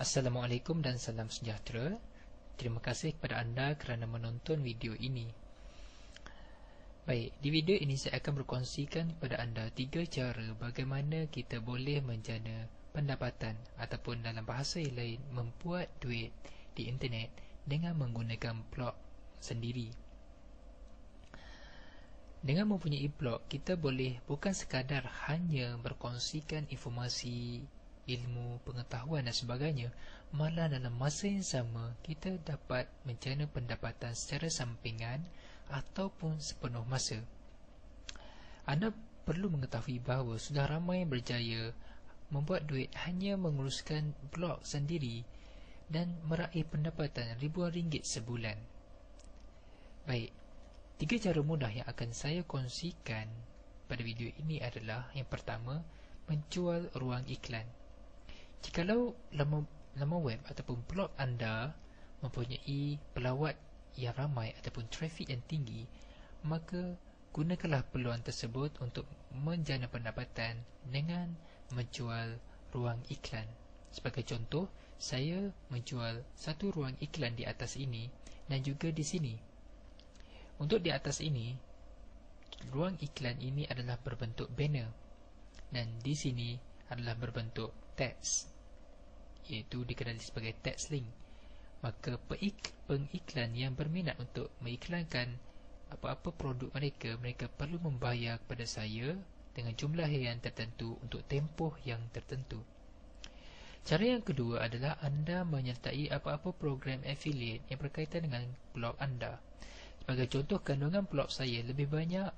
Assalamualaikum dan salam sejahtera. Terima kasih kepada anda kerana menonton video ini. Baik, di video ini saya akan berkongsikan kepada anda tiga cara bagaimana kita boleh menjana pendapatan ataupun dalam bahasa yang lain membuat duit di internet dengan menggunakan blog sendiri. Dengan mempunyai blog, kita boleh bukan sekadar hanya berkongsikan informasi ilmu, pengetahuan dan sebagainya Malah dalam masa yang sama Kita dapat menjana pendapatan secara sampingan Ataupun sepenuh masa. Anda perlu mengetahui bahawa Sudah ramai yang berjaya Membuat duit hanya menguruskan blog sendiri Dan meraih pendapatan ribuan ringgit sebulan. Baik Tiga cara mudah yang akan saya kongsikan pada video ini adalah Yang pertama Menjual ruang iklan Jikalau laman, laman web ataupun blog anda mempunyai pelawat yang ramai ataupun trafik yang tinggi, maka gunakanlah peluang tersebut untuk menjana pendapatan dengan menjual ruang iklan. Sebagai contoh, saya menjual satu ruang iklan di atas ini dan juga di sini. Untuk di atas ini, ruang iklan ini adalah berbentuk banner dan di sini adalah berbentuk teks iaitu dikenali sebagai text link maka pengiklan yang berminat untuk mengiklankan apa-apa produk mereka mereka perlu membayar kepada saya dengan jumlah yang tertentu untuk tempoh yang tertentu. Cara yang kedua adalah anda menyertai apa-apa program affiliate yang berkaitan dengan blog anda. Sebagai contoh kandungan blog saya lebih banyak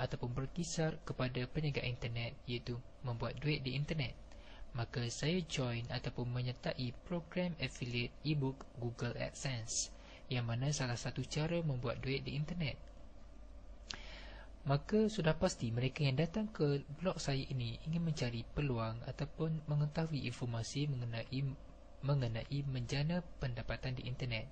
ataupun berkisar kepada perniagaan internet iaitu membuat duit di internet maka saya join ataupun menyertai program affiliate ebook Google AdSense yang mana salah satu cara membuat duit di internet. Maka sudah pasti mereka yang datang ke blog saya ini ingin mencari peluang ataupun mengetahui informasi mengenai mengenai menjana pendapatan di internet.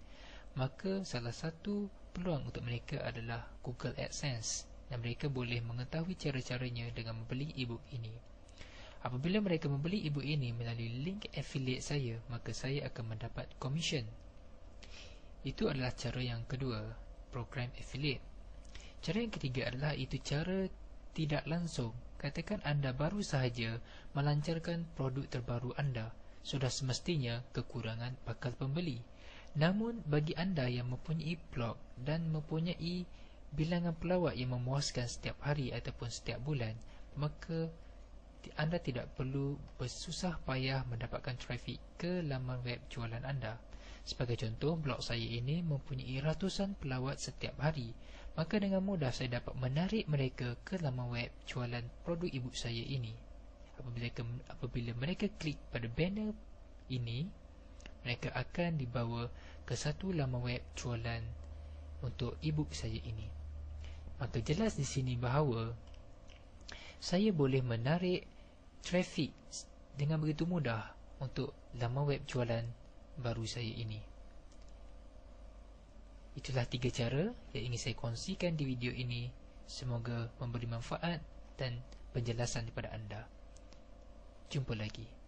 Maka salah satu peluang untuk mereka adalah Google AdSense dan mereka boleh mengetahui cara-caranya dengan membeli ebook ini. Apabila mereka membeli ibu ini melalui link affiliate saya, maka saya akan mendapat commission. Itu adalah cara yang kedua, program affiliate. Cara yang ketiga adalah itu cara tidak langsung. Katakan anda baru sahaja melancarkan produk terbaru anda, sudah semestinya kekurangan bakal pembeli. Namun bagi anda yang mempunyai blog dan mempunyai bilangan pelawat yang memuaskan setiap hari ataupun setiap bulan, maka anda tidak perlu bersusah payah mendapatkan trafik ke laman web jualan anda. Sebagai contoh, blog saya ini mempunyai ratusan pelawat setiap hari. Maka dengan mudah saya dapat menarik mereka ke laman web jualan produk ibu saya ini. Apabila, ke, apabila mereka klik pada banner ini, mereka akan dibawa ke satu laman web jualan untuk ibu saya ini. Maka jelas di sini bahawa saya boleh menarik traffic dengan begitu mudah untuk laman web jualan baru saya ini. Itulah tiga cara yang ingin saya kongsikan di video ini. Semoga memberi manfaat dan penjelasan kepada anda. Jumpa lagi.